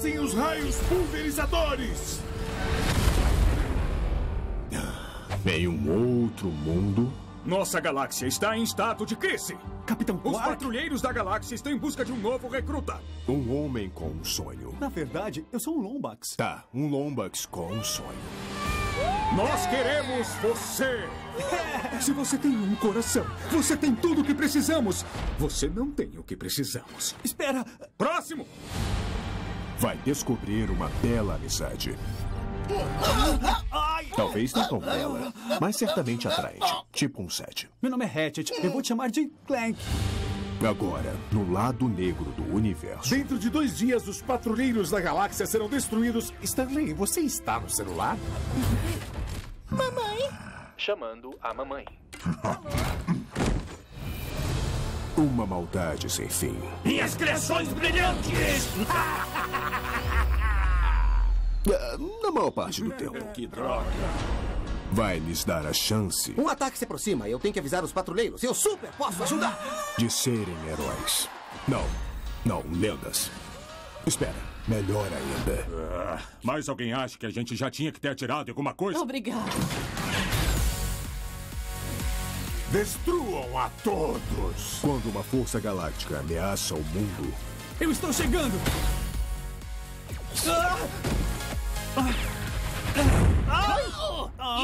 Lancem os raios pulverizadores! Em um outro mundo. Nossa galáxia está em estado de crise. Capitão Os Quark? patrulheiros da galáxia estão em busca de um novo recruta. Um homem com um sonho. Na verdade, eu sou um Lombax. Tá, um Lombax com um sonho. Nós queremos você. Se você tem um coração, você tem tudo o que precisamos. Você não tem o que precisamos. Espera! Próximo! Vai descobrir uma bela amizade. Talvez não tão bela, mas certamente atraente. Tipo um sete. Meu nome é Hatchet. Eu vou te chamar de Clank. Agora, no lado negro do universo. Dentro de dois dias, os patrulheiros da galáxia serão destruídos. Stanley, você está no celular? Mamãe? Chamando a mamãe. Uma maldade sem fim. Minhas criações brilhantes! Ah, Na maior parte do tempo. Que droga! Vai lhes dar a chance Um ataque se aproxima. Eu tenho que avisar os patrulheiros. Eu super posso ajudar. de serem heróis. Não, não, lendas. Espera, melhor ainda. Ah, Mas alguém acha que a gente já tinha que ter atirado em alguma coisa? Obrigada. Destruam a todos! Quando uma força galáctica ameaça o mundo, Eu estou chegando!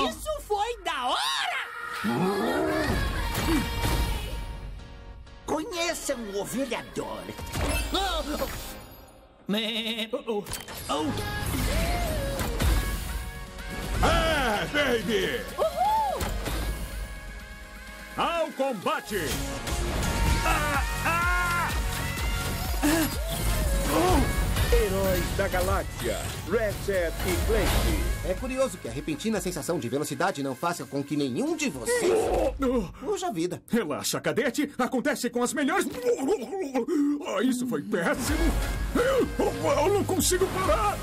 Isso foi da hora! Conheçam o ovelhador. Me... Oh, oh. É, baby! Combate! Heróis da Galáxia, Reset e Clank. É curioso que a repentina sensação de velocidade não faça com que nenhum de vocês. Puxa vida. Relaxa, cadete. Acontece com as melhores. Ah, isso foi péssimo. Eu não consigo parar.